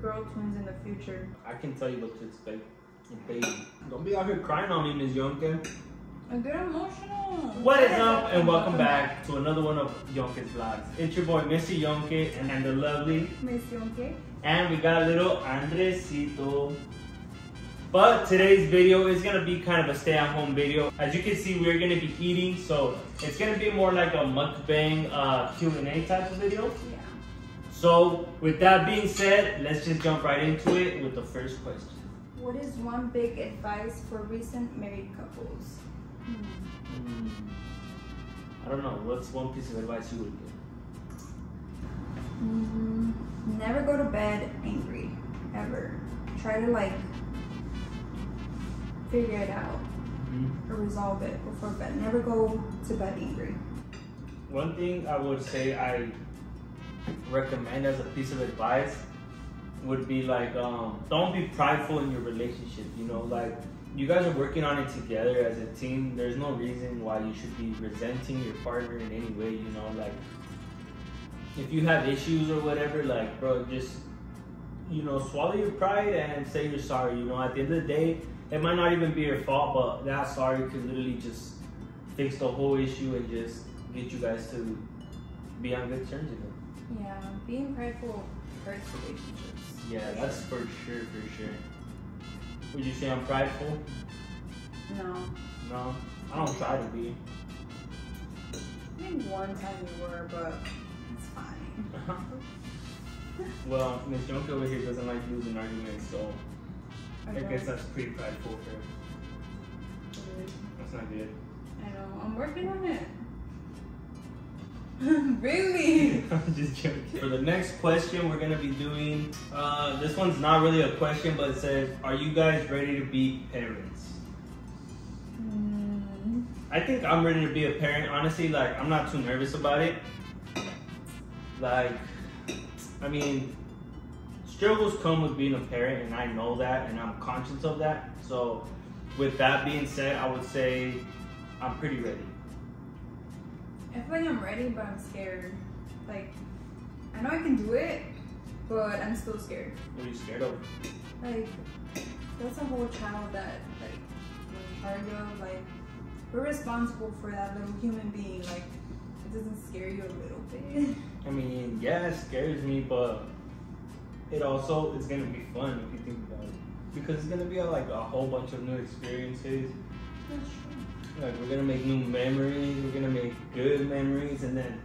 girl twins in the future. I can tell you what to expect. Baby. Don't be out here crying on me, Ms. Yonke. I get emotional. What is up, and welcome back to another one of Yonke's vlogs. It's your boy, Mr. Yonke, and, and the lovely, Miss Yonke. and we got a little Andresito. But today's video is gonna be kind of a stay-at-home video. As you can see, we're gonna be eating, so it's gonna be more like a mukbang uh, Q&A type of video. So, with that being said, let's just jump right into it with the first question. What is one big advice for recent married couples? Hmm. I don't know. What's one piece of advice you would give? Mm, never go to bed angry, ever. Try to like figure it out or resolve it before bed. Never go to bed angry. One thing I would say I recommend as a piece of advice would be like, um, don't be prideful in your relationship. You know, like you guys are working on it together as a team. There's no reason why you should be resenting your partner in any way. You know, like if you have issues or whatever, like bro, just you know, swallow your pride and say you're sorry. You know, at the end of the day, it might not even be your fault, but that sorry could literally just fix the whole issue and just get you guys to be on good terms again. Yeah, being prideful hurts relationships. Yeah, that's for sure, for sure. Would you say I'm prideful? No. No, I don't try to be. I think one time you were, but it's fine. well, Miss Yonke over here doesn't like losing arguments, so I Okay. guess that's pretty prideful for her. That's not good. I know. I'm working on it. really? I'm just joking. For the next question, we're gonna be doing. Uh, this one's not really a question, but it says, "Are you guys ready to be parents?" Mm, I think I'm ready to be a parent. Honestly, like I'm not too nervous about it. Like, I mean, struggles come with being a parent, and I know that, and I'm conscious of that. So, with that being said, I would say I'm pretty ready. I feel like I'm ready, but I'm scared. Like, I know I can do it, but I'm still scared. What are you scared of? Like, that's a whole child that, like, we're in charge of. Like, we're responsible for that little human being. Like, it doesn't scare you a little bit. I mean, yeah, it scares me, but it also is gonna be fun if you think about it. Because it's gonna be a, like a whole bunch of new experiences. Like we're gonna make new memories, we're gonna make good memories, and then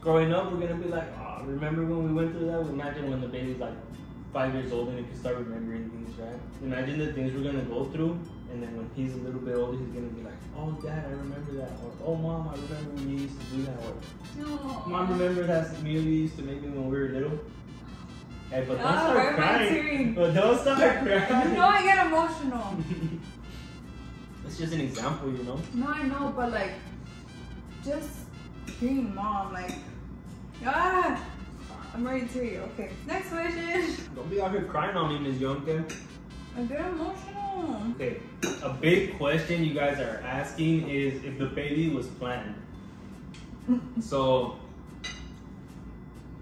growing up, we're gonna be like, oh, remember when we went through that? Imagine when the baby's like five years old and he can start remembering things, right? Imagine the things we're gonna go through, and then when he's a little bit older, he's gonna be like, oh, dad, I remember that, or oh, mom, I remember when you used to do that, or No. mom, remember that meal you used to make me when we were little? Hey, but don't Ah, start why am I crying. But don't start You crying. know I get emotional. it's just an example, you know. No, I know, but like, just being mom, like, ah, I'm ready to you. Okay, next question. Don't be out here crying on me, Ms. Yonke. I get emotional. Okay, a big question you guys are asking is if the baby was planned. So,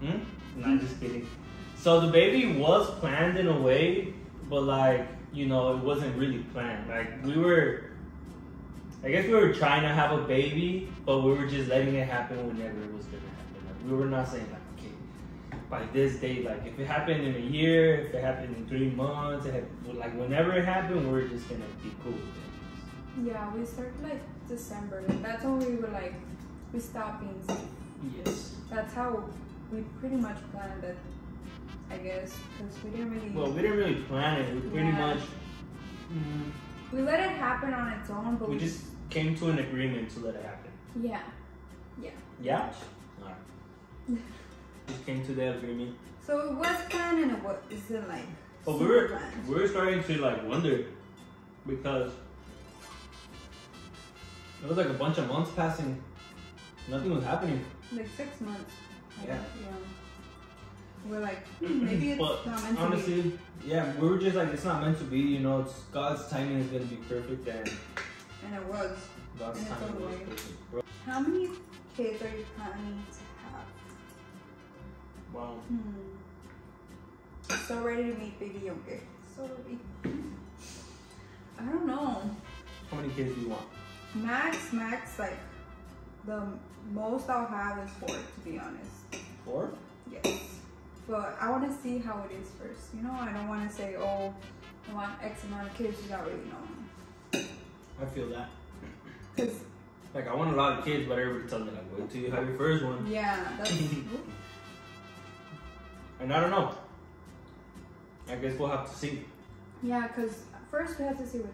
hmm? Not just kidding. So the baby was planned in a way, but like you know, it wasn't really planned. Like we were, I guess we were trying to have a baby, but we were just letting it happen whenever it was gonna happen. Like, we were not saying like, okay, by this date, like if it happened in a year, if it happened in three months, it had, like whenever it happened, we were just gonna be cool with it. Yeah, we started like December. That's when we were like, we stopped being sick. Yes. That's how we pretty much planned it, I guess, because we didn't really. Well, we didn't really plan it. We pretty Yeah. much, mm, we let it happen on its own, but we just came to an agreement to let it happen. yeah, Yeah. Yeah? Alright. just came to that agreement. So it was planned and it was isn't like. But we were planned. we were starting to like wonder because it was like a bunch of months passing, nothing was happening. like six months. Yeah. yeah. We're like, maybe it's But not meant to be. honestly, yeah, we were just like it's not meant to be. You know, it's God's timing is gonna be perfect, and And it was. God's And timing was perfect. Bro, How many kids are you planning to have? wow. Hmm. So ready to meet baby Yonke. So ready. I don't know. How many kids do you want? Max, max, like the most I'll have is four, to be honest. Four? Yes. But I want to see how it is first. You know, I don't want to say, oh, I want X amount of kids without really knowing. I feel that. Because, Like I want a lot of kids, but everybody tells me like, wait till you have your first one. yeah, that's. And I don't know. I guess we'll have to see. yeah, because first we have to see what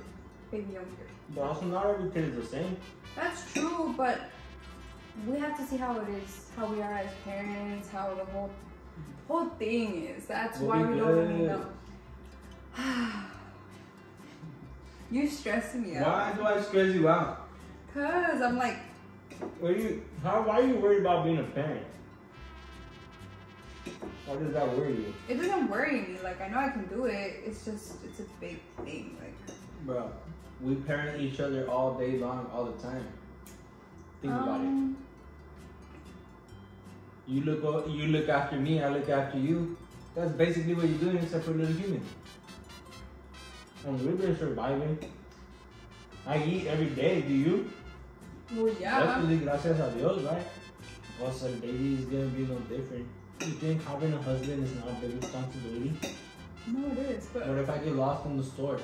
baby Yonke. But also, not every kid is the same. That's true, but we have to see how it is, how we are as parents, how the whole whole thing is. That's We'll why we don't really know. you stressing me out. Why do I stress you out? Cause I'm like, What are you? How? Why are you worried about being a parent? Why does that worry you, it doesn't worry me. Like I know I can do it. It's just it's a big thing. Like bro? We parent each other all day long, all the time. Think about it. Um, You look, you look after me. I look after you. That's basically what you're doing, except for little human. And we've been surviving. I eat every day. Do you? Well, yeah. Luckily, gracias a Dios, right? Also, baby is gonna be no different. You think having a husband is not a big responsibility? No, it is. But What if I get lost in the store?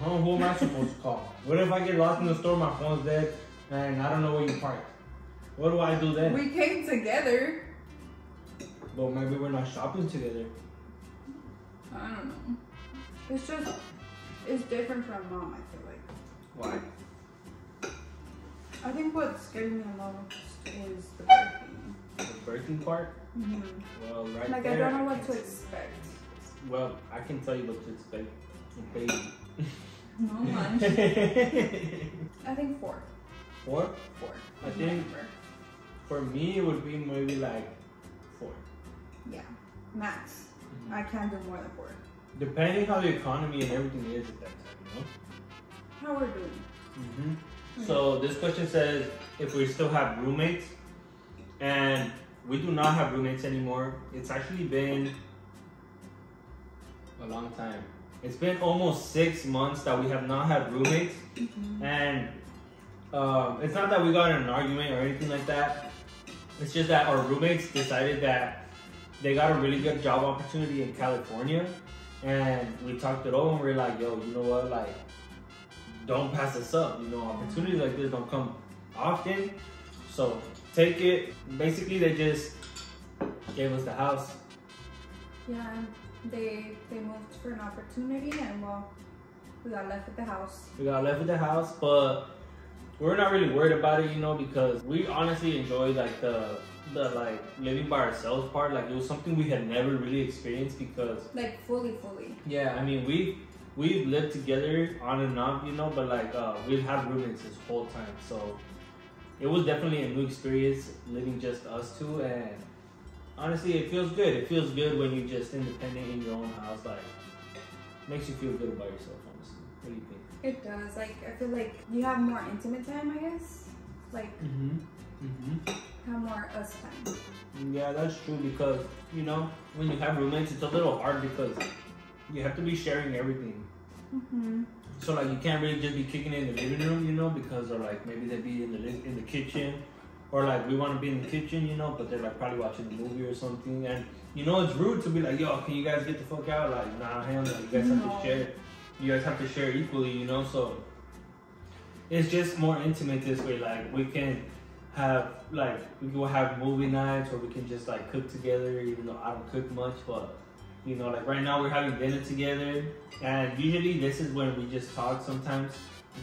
Huh, who am I supposed to call? What if I get lost in the store, my phone's dead, and I don't know where you parked? What do I do then? we came together. But maybe we're not shopping together. I don't know. It's just it's different from mom. I feel like. Why? I think what scares me the most is the birthing. The birthing part? hmm Well, right Like there. I don't know what to expect. Well, I can tell you what to expect. A baby. No much. I think four. Four? Four. I think- my number. For me, it would be maybe like four. Yeah. Max. I can't do more than four. Depending how the economy and everything is at that time, you know? How we're doing? know? hmm So this question says if we still have roommates, and we do not have roommates anymore. It's actually been a long time. It's been almost six months that we have not had roommates, and um, it's not that we got in an argument or anything like that. It's just that our roommates decided that they got a really good job opportunity in California, and we talked it over and we are like, yo, you know what, like, don't pass this up. You know, opportunities like this don't come often, so take it. Basically, they just gave us the house. Yeah. They they moved for an opportunity and well, we got left at the house. We got left with the house, but we're not really worried about it, you know, because we honestly enjoy like the the like living by ourselves part. Like it was something we had never really experienced because Like fully, fully. yeah, I mean we we've lived together on and off, you know, but like uh, we've had roommates this whole time, so it was definitely a new experience living just us two and honestly it feels good. It feels good when you're just independent in your own house, like makes you feel good about yourself, honestly. What do you think? It does. Like I feel like you have more intimate time. I guess. Like Mm-hmm. Mm-hmm. have more us time. Yeah, that's true because you know when you have roommates, it's a little hard because you have to be sharing everything. Mm-hmm. So like you can't really just be kicking it in the living room, you know, because or like maybe they'd be in the in the kitchen, or like we want to be in the kitchen, you know, but they're like probably watching a movie or something, and you know it's rude to be like, yo, can you guys get the fuck out? Like, nah, hell no, you guys have to share. You guys have to share equally, you know. So it's just more intimate this way. Like we can have like we can have movie nights, or we can just like cook together, even though I don't cook much, but you know, like right now we're having dinner together, and usually this is when we just talk. Sometimes,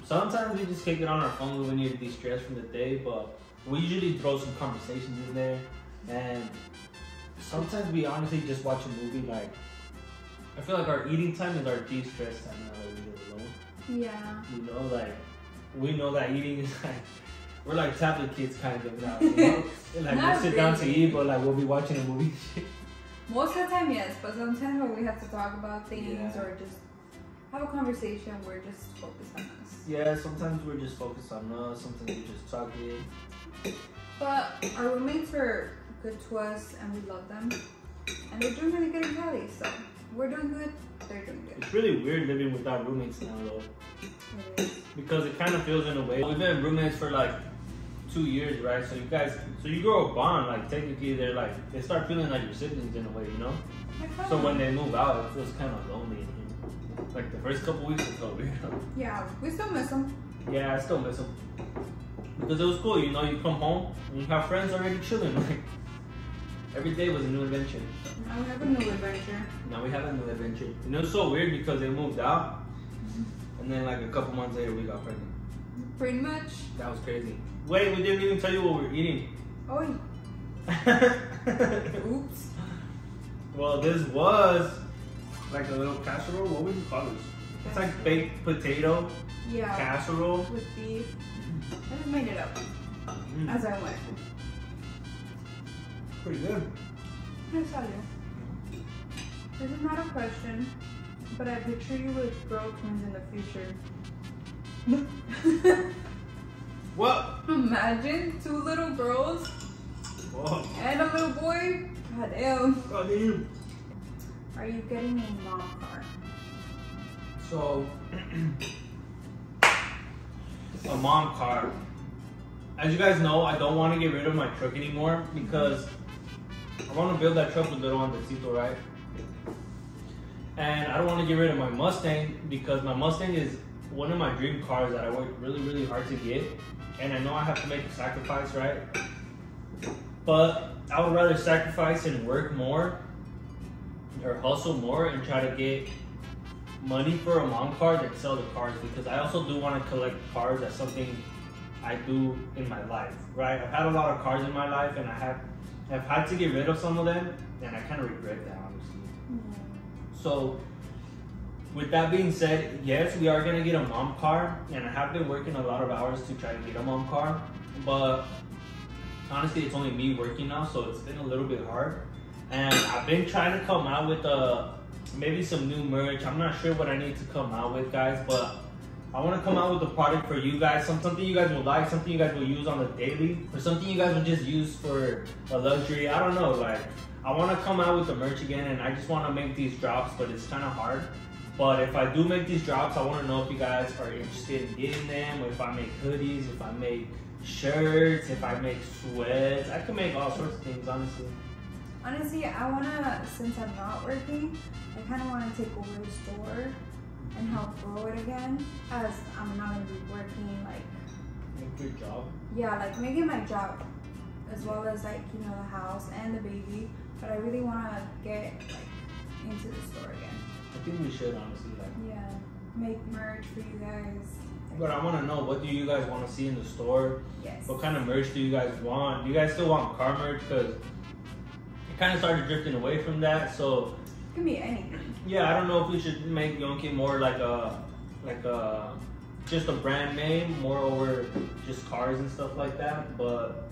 sometimes we just kick it on our phone when we need to de-stress from the day, but we usually throw some conversations in there, and sometimes we honestly just watch a movie. Like, I feel like our eating time is our de-stress time now that we live alone. Yeah. You know, like we know that eating is like we're like tablet kids kind of now. You know? Like we'll sit down to eat, but like we'll be watching a movie. Most of the time, yes, but sometimes when we have to talk about things Yeah. or just have a conversation, we're just focused on us. yeah, sometimes we're just focused on us. Sometimes we're just talking. But our roommates were good to us, and we love them. And they're doing really good in Cali, so we're doing good. They're doing good. It's really weird living without roommates now, though, It because it kind of feels in a way. We've been roommates for like two years, right? So you guys, so you grow a bond. Like technically, they're like they start feeling like your siblings in a way, you know. So when they move out, it feels kind of lonely in here. Like the first couple weeks, it felt weird. yeah, we still miss them. yeah, I still miss them because it was cool. You know, you come home and you have friends already chilling. Like every day was a new adventure. Now we have a new adventure. Now we have a new adventure. And it was so weird because they moved out, and then like a couple months later, we got pregnant. Pretty much. That was crazy. Wait, we didn't even tell you what we're eating. Oh, oops. well, this was like a little casserole. What would you call this? It's like baked potato Yeah. casserole. With beef. I just made it up Mm, as I went. Pretty good. I do. This is not a question, but I picture you with girl twins in the future. What? Imagine two little girls Oh, and a little boy. God damn. God damn. Are you getting a mom car? So, a mom car. As you guys know, I don't want to get rid of my truck anymore because I want to build that truck with little Andresito, right? And I don't want to get rid of my Mustang because my Mustang is one of my dream cars that I worked really, really hard to get. And I know I have to make a sacrifice, right? But I would rather sacrifice and work more or hustle more and try to get money for a mom car than sell the cars because I also do want to collect cars. That's something I do in my life, right? I've had a lot of cars in my life and I have I've had to get rid of some of them and I kind of regret that honestly. So with that being said, yes, we are gonna get a mom car and I have been working a lot of hours to try to get a mom car, but honestly it's only me working now, so it's been a little bit hard. And I've been trying to come out with uh maybe some new merch. I'm not sure what I need to come out with, guys, but I want to come out with a product for you guys, some, something you guys will like, something you guys will use on the daily, or something you guys will just use for a luxury. I don't know, like I want to come out with the merch again, and I just want to make these drops, but it's kind of hard. But if I do make these drops, I want to know if you guys are interested in getting them, if I make hoodies, if I make shirts, if I make sweats. I can make all sorts of things, honestly. Honestly, I wanna, since I'm not working, I kind of want to take over the store and help grow it again. As I'm not gonna be working, like Make your job. yeah, like making my job, as well as like you know the house and the baby. But I really want to get like into the store again. I think we should honestly like. Yeah, make merch for you guys. But I want to know what do you guys want to see in the store? Yes. What kind of merch do you guys want? Do you guys still want car merch? Because it kind of started drifting away from that. So can be anything. yeah, I don't know if we should make Yonke more like a like a just a brand name, more over just cars and stuff like that. But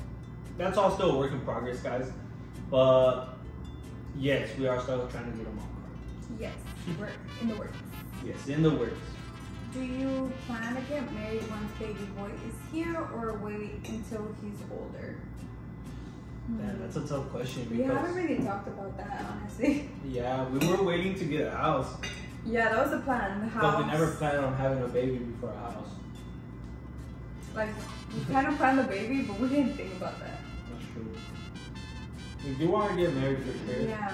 that's all still a work in progress, guys. But yes, we are still trying to get them on car. Yes, we're in the works. Yes, in the works. Do you plan to get married once baby boy is here, or wait until he's older? Man, mm-hmm. that's a tough question Because, we haven't really talked about that, honestly. yeah, we were waiting to get a house. Yeah, that was the plan. The But house. we never planned on having a baby before a house. Like we kind of planned the baby, but we didn't think about that. That's true. We do want to get married for sure. Yeah.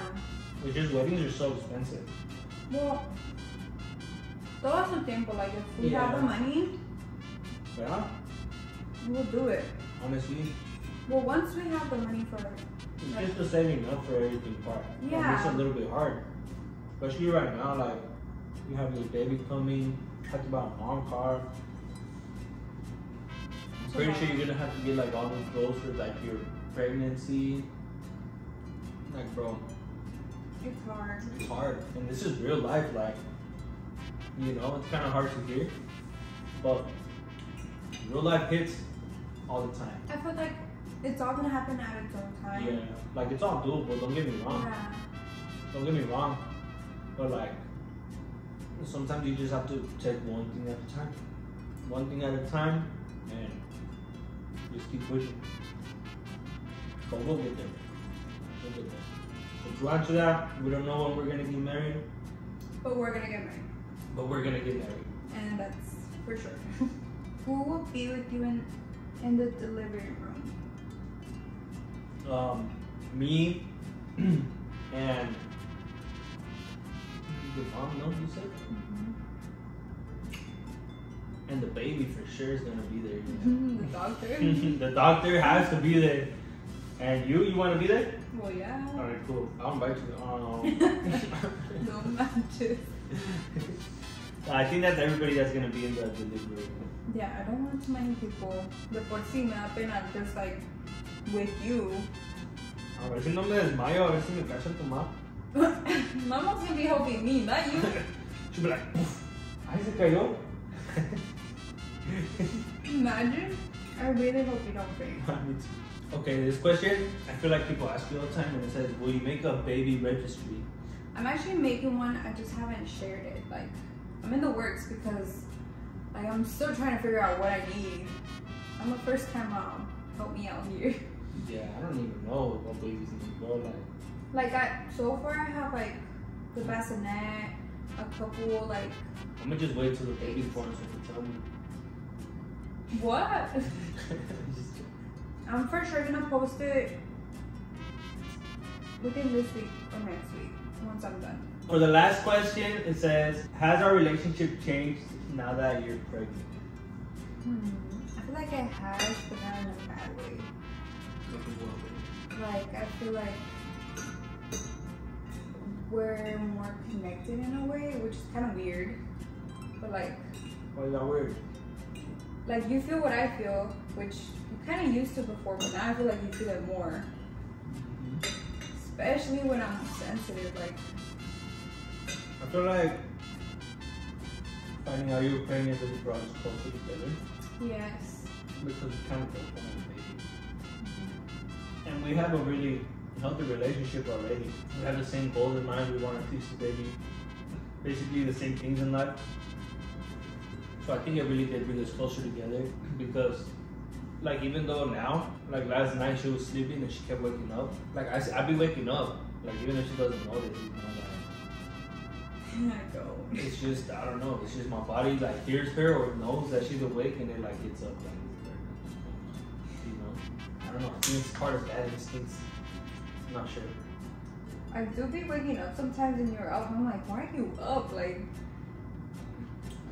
It's just weddings are so expensive. Well, todo su tiempo. Like if we have the money, Yeah, we'll do it. honestly, Well, once we have the money for it. it's just the saving up for everything part. Yeah. It's a little bit hard. Especially right now, like, you have your baby coming, have to buy a mom car. I'm pretty sure you're gonna have to get like all new clothes for like your pregnancy. Like, bro, It's hard. it's hard. And this is real life, like, you know, it's kind of hard to hear. But real life hits all the time. I feel like it's all gonna happen at its own time. Yeah, like it's all doable. Don't get me wrong. Yeah. Don't get me wrong. But like, sometimes you just have to take one thing at a time. One thing at a time, and just keep pushing. But we'll get there. Look at that. So to answer that, we don't know when we're gonna get married, But we're gonna get married. but we're gonna get married. And that's for sure. Who will be with you in in the delivery room? Um, me and the mom, no, you said, and the baby for sure is gonna be there. You the doctor? the doctor has to be there. And you, you want to be there? well, yeah. All right, cool. I'll invite you. Um, No matches. I think that's everybody that's gonna be in the delivery. Yeah, I don't want too many people. De por sí me da pena just like with you. A ver si no me desmayo, a ver si me cachan tu mamá. Mama's gonna be helping me, not you. She'll be like, "Uf, ay, se cayó. Imagine. I really hope you don't faint. Me too. okay, this question, I feel like people ask me all the time, and it says, "Will you make a baby registry?" I'm actually making one. I just haven't shared it. Like, I'm in the works because, like, I'm still trying to figure out what I need. I'm a first time mom. Help me out here. Yeah, I don't even know what babies need, bro. Like, Like, I so far I have like the bassinet, a couple like I'm gonna just wait till the baby's born so you can tell me. what? I'm for sure gonna post it within this week or next week once I'm done. For the last question, it says, "Has our relationship changed now that you're pregnant?" Hmm. I feel like it has, but not in a bad way. Like, in what way? Like I feel like we're more connected in a way, which is kind of weird. But like, Why is that weird? like you feel what I feel, which you kind of used to before, but now I feel like you feel it more. Especially when I'm sensitive. Like, I feel like finding out you were pregnant really brought us closer together yes. because we kind of both wanted a baby. And we have a really healthy relationship already. We have the same goals in mind. We want to teach the baby basically the same things in life. So I think it really did bring us closer together because, like, even though now, like last night she was sleeping and she kept waking up, like I, I'd be waking up, like even if she doesn't notice, you know, like, it's just I don't know. It's just my body like hears her or knows that she's awake and it like gets up like know. I don't know. It's part of that instincts. I'm not sure. I do be waking up sometimes and you're up. I'm like, why are you up? Like,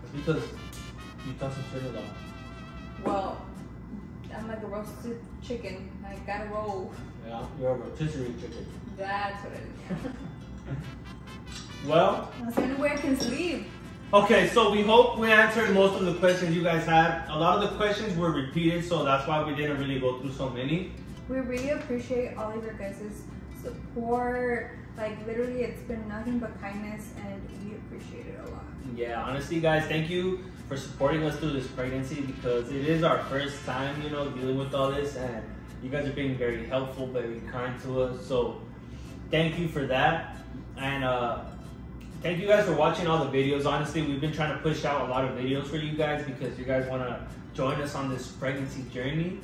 It's because you toss some turtle off. well, I'm like a roasted chicken. I gotta roll. Yeah, you're a rotisserie chicken. That's what it is. Well, That's the only way I can sleep. Okay. So we hope we answered most of the questions you guys had. A lot of the questions were repeated, so that's why we didn't really go through so many. We really appreciate all of your guys' support. Like, literally, it's been nothing but kindness, and we appreciate it a lot. Yeah, honestly, guys, thank you for supporting us through this pregnancy because it is our first time, you know, dealing with all this, and you guys are being very helpful, very kind to us. So, thank you for that, and uh, thank you guys for watching all the videos. Honestly, we've been trying to push out a lot of videos for you guys because you guys want to join us on this pregnancy journey,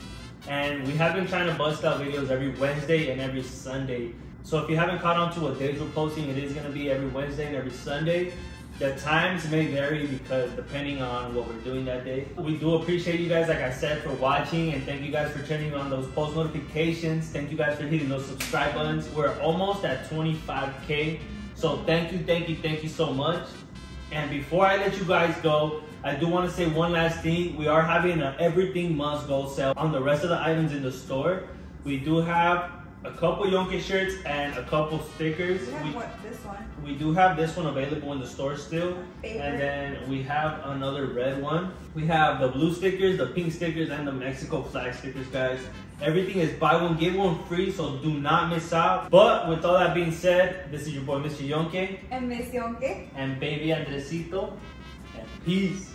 and we have been trying to bust out videos every Wednesday and every Sunday. So if you haven't caught on to what days we're posting, it is going to be every Wednesday and every Sunday. The times may vary because depending on what we're doing that day. We do appreciate you guys, like I said, for watching and thank you guys for turning on those post notifications. Thank you guys for hitting those subscribe buttons. We're almost at 25k. So thank you, thank you, thank you so much. And before I let you guys go, I do want to say one last thing. We are having an everything must go sale on the rest of the items in the store. We do have a couple Yonke shirts and a couple stickers. We have We- what? This one? we do have this one available in the store still. And then we have another red one. We have the blue stickers, the pink stickers, and the Mexico flag stickers, guys. Everything is buy one, get one free, so do not miss out. But with all that being said, this is your boy, Mr. Yonke, And Miss Yonke. and baby Andresito, and peace.